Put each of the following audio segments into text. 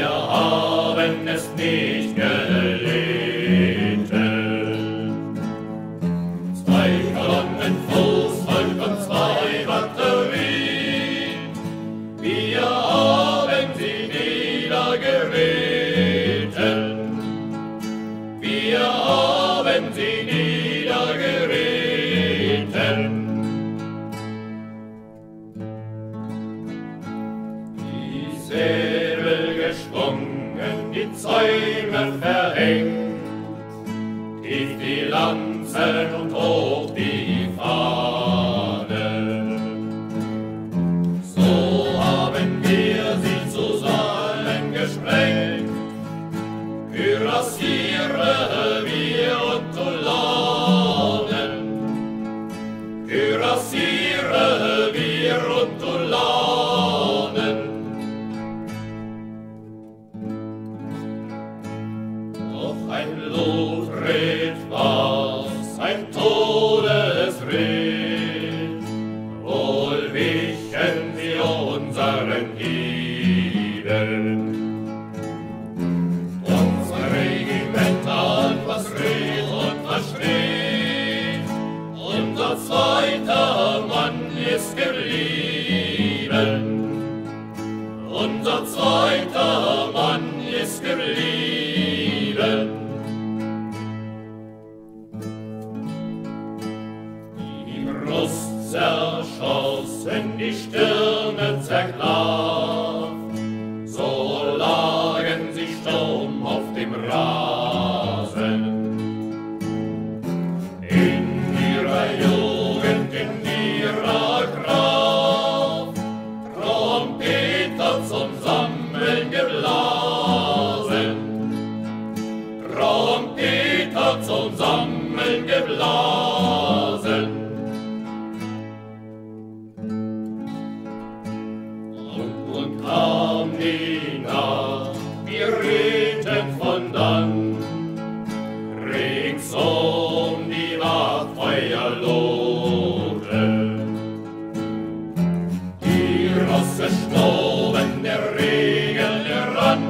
Wir haben es nicht gelitten. Zwei Kolonnen Fußvolk und zwei Batterien. Wir haben sie niedergeritten. Wir haben sie niedergeritten. Geschwungen, die Zäume verhängt, tief die Lanzen und hoch die Fahnen. So haben wir sie zusammengesprengt, Kürassiere wir und Ulanen. Kürassiere wir und Ulanen. Doch ein Blutred war's, ein Todesred. Wohl wichen sie unseren Hieben. Unser Regiment hat was redet und was steht. Unser zweiter Mann ist geblieben. Unser zweiter Mann ist geblieben. Brust zerschossen, die Stirne zerklafft, so lagen sie stumm auf dem Rasen. In ihrer Jugend, in ihrer Kraft, Trompeter zum Sammeln geblasen. Trompeter zum Sammeln geblasen. Oben der Regen heran.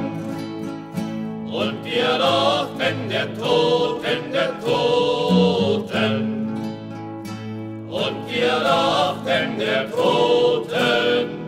Und ihr doch, wenn der Toten der Toten. Und ihr doch, wenn der Toten.